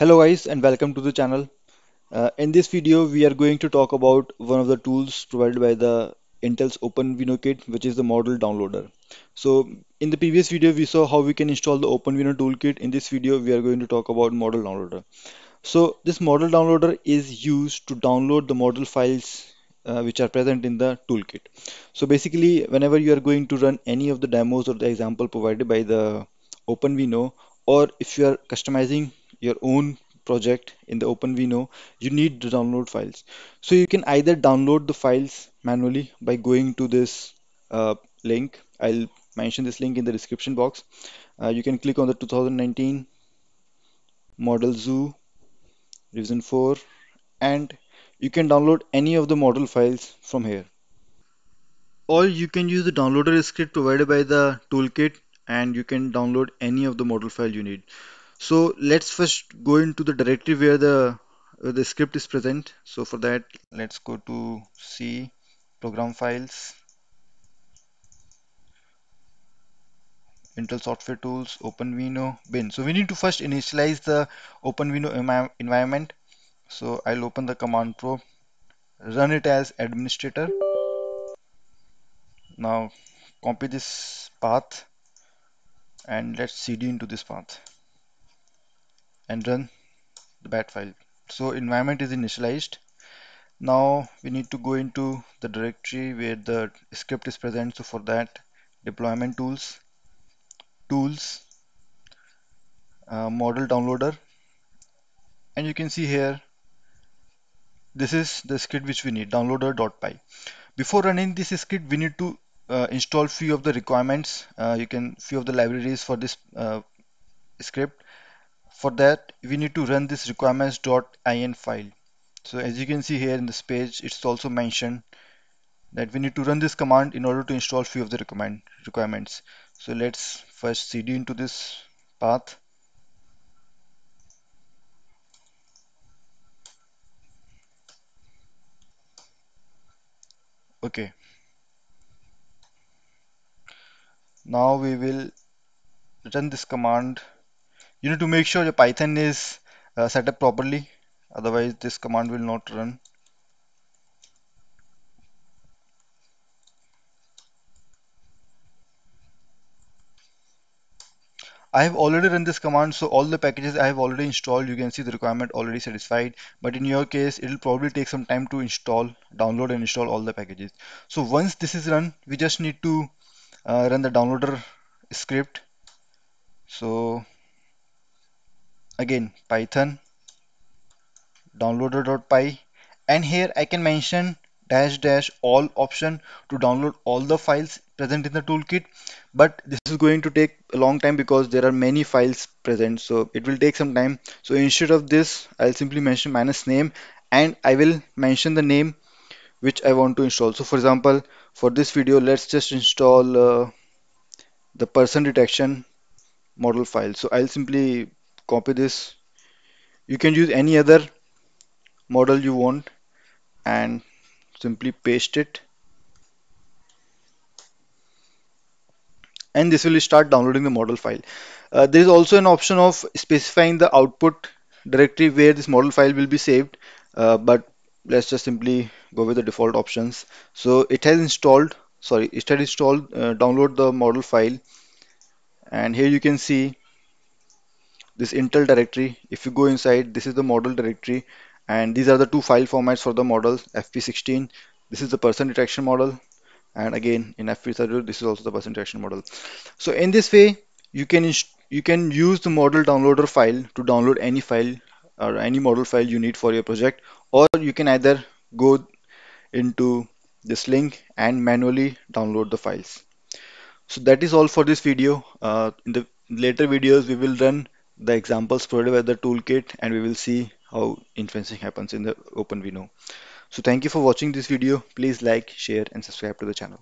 Hello guys and welcome to the channel. Uh, in this video we are going to talk about one of the tools provided by the Intel's OpenVINO kit which is the model downloader. So in the previous video we saw how we can install the OpenVINO toolkit. In this video we are going to talk about model downloader. So this model downloader is used to download the model files uh, which are present in the toolkit. So basically whenever you are going to run any of the demos or the example provided by the OpenVINO or if you are customizing your own project in the OpenVINO, you need to download files. So you can either download the files manually by going to this uh, link. I'll mention this link in the description box. Uh, you can click on the 2019 Model Zoo revision 4 and you can download any of the model files from here. Or you can use the downloader script provided by the toolkit and you can download any of the model file you need. So let's first go into the directory where the where the script is present. So for that, let's go to C program files, Intel Software Tools, OpenVINO, bin. So we need to first initialize the OpenVINO environment. So I'll open the command prompt, run it as administrator. Now copy this path and let's cd into this path and run the bat file. So environment is initialized. Now we need to go into the directory where the script is present. So for that, deployment tools, tools, uh, model downloader, and you can see here this is the script which we need downloader.py. Before running this script, we need to uh, install few of the requirements. Uh, you can few of the libraries for this uh, script for that, we need to run this requirements.in file. So as you can see here in this page, it's also mentioned that we need to run this command in order to install few of the recommend requirements. So let's first cd into this path. Okay. Now we will run this command you need to make sure your python is uh, set up properly. Otherwise this command will not run. I have already run this command so all the packages I have already installed you can see the requirement already satisfied. But in your case it will probably take some time to install download and install all the packages. So once this is run we just need to uh, run the downloader script. So again python. downloader.py and here I can mention dash dash all option to download all the files present in the toolkit. But this is going to take a long time because there are many files present. So it will take some time. So instead of this I'll simply mention minus name. And I will mention the name which I want to install. So for example for this video let's just install uh, the person detection model file. So I'll simply copy this. You can use any other model you want and simply paste it. And this will start downloading the model file. Uh, there is also an option of specifying the output directory where this model file will be saved. Uh, but let's just simply go with the default options. So it has installed sorry it has installed uh, download the model file. And here you can see this Intel directory. If you go inside, this is the model directory and these are the two file formats for the model FP16. This is the person detection model and again in FP32 this is also the person detection model. So in this way you can you can use the model downloader file to download any file or any model file you need for your project or you can either go into this link and manually download the files. So that is all for this video. Uh, in the later videos we will run the examples provided by the toolkit and we will see how inferencing happens in the open OpenVINO. So thank you for watching this video. Please like, share and subscribe to the channel.